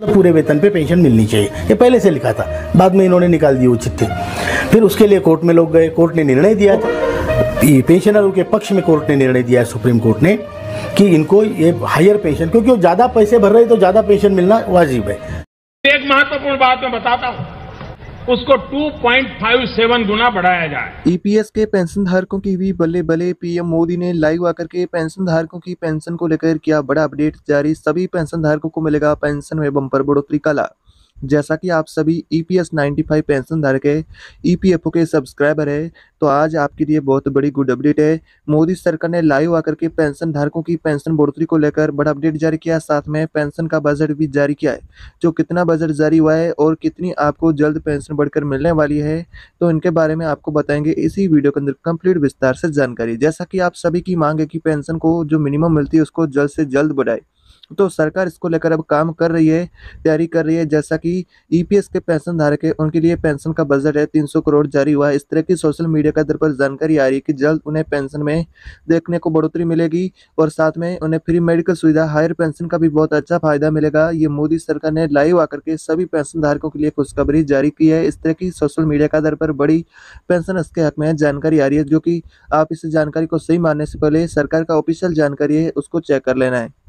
मतलब पूरे वेतन पे पेंशन मिलनी चाहिए। ये पहले से लिखा था। बाद में इन्होंने निकाल दी वो चिट्ठी। फिर उसके लिए कोर्ट में लोग गए। कोर्ट ने निर्णय दिया था। पेंशनरों के पक्ष में कोर्ट ने निर्णय दिया सुप्रीम कोर्ट ने, कि इनको ये हायर पेंशन क्योंकि वो ज़्यादा पैसे भर रहे तो ज़्यादा पेंशन मिलना वाजिब है। एक महत्वपूर्ण बात मैं बताता हूँ। उसको 2.57 गुना बढ़ाया जाए। ईपीएस के पेंशन धारकों की भी बल्ले बल्ले पीएम मोदी ने लाइव आकर के पेंशन धारकों की पेंशन को लेकर किया बड़ा अपडेट जारी। सभी पेंशन धारकों को मिलेगा पेंशन में बम्पर बढ़ोतरी का लाभ। जैसा कि आप सभी E P S ninety five pension धारक है ई पी एफ़ ओ के सब्सक्राइबर है तो आज आपके लिए बहुत बड़ी गुड अपडेट है। मोदी सरकार ने लाइव आकर के पेंशन धारकों की पेंशन बढ़ोतरी को लेकर बड़ा अपडेट जारी किया। साथ में पेंशन का बजट भी जारी किया है, जो कितना बजट जारी हुआ है और कितनी आपको जल्द पेंशन बढ़कर मिलने वाली है तो इनके बारे में आपको बताएँगे इसी वीडियो के अंदर कंप्लीट विस्तार से जानकारी। जैसा कि आप सभी की मांग है कि पेंशन को जो मिनिमम मिलती है, उसको जल्द से जल्द बढ़ाए। तो सरकार इसको लेकर अब काम कर रही है, तैयारी कर रही है, जैसा कि ईपीएस के पेंशन धारक है, उनके लिए पेंशन का बजट है 300 करोड़ जारी हुआ है। इस तरह की सोशल मीडिया के आधार पर जानकारी आ रही है कि जल्द उन्हें पेंशन में देखने को बढ़ोतरी मिलेगी और साथ में उन्हें फ्री मेडिकल सुविधा, हायर पेंशन का भी बहुत अच्छा फ़ायदा मिलेगा। ये मोदी सरकार ने लाइव आकर के सभी पेंशन धारकों के लिए खुशखबरी जारी की है। इस तरह की सोशल मीडिया के आधार पर बड़ी पेंशन के हक में जानकारी आ रही है, जो कि आप इस जानकारी को सही मानने से पहले सरकार का ऑफिशियल जानकारी है, उसको चेक कर लेना है।